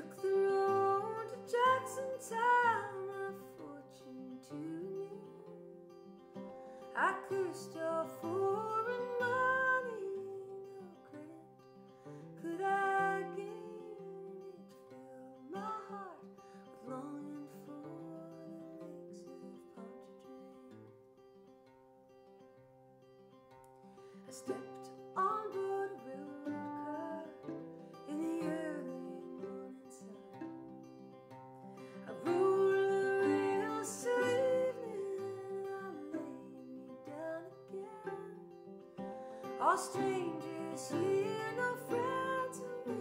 Took the road to Jackson Town, my fortune to me. I cursed your foreign money, no credit could I gain. It filled my heart with longing for the lakes of Pontchartrain. I stepped All strangers here, no friends of me,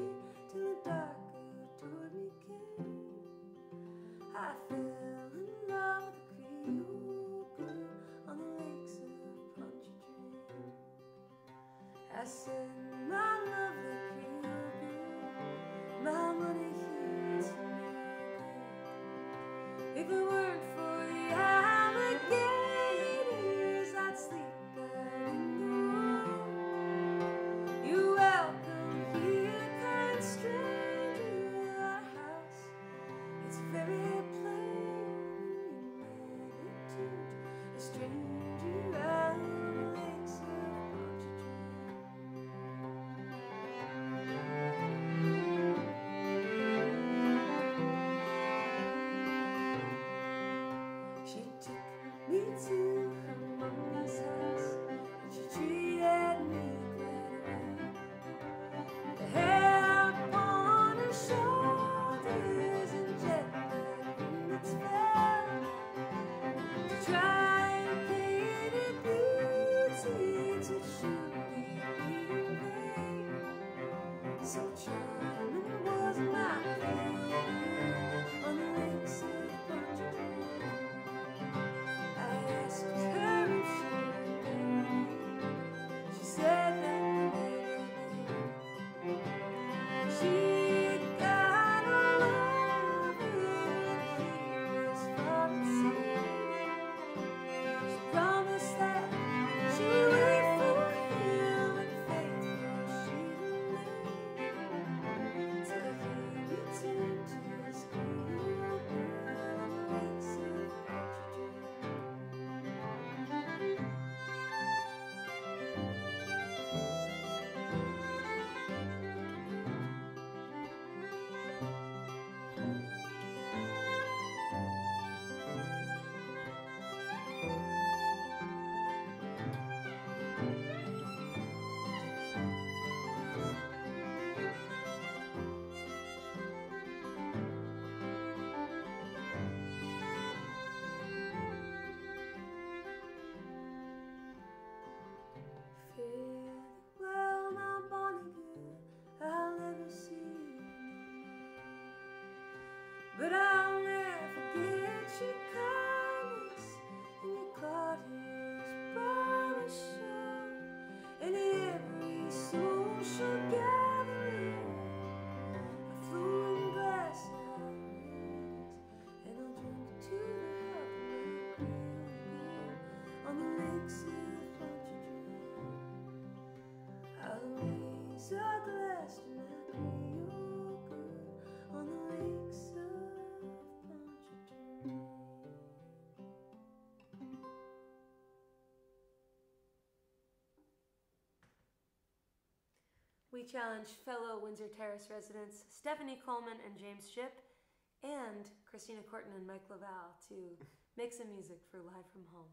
till the darker toward me came. I fell in love with a Creole girl on the lakes of Pontchartrain. I said, my lovely Creole girl, my money here to me. If it weren't So charming We challenge fellow Windsor Terrace residents Stephanie Coleman and James Shipp and Christina Courtin and Mike Laval to make some music for Live from Home.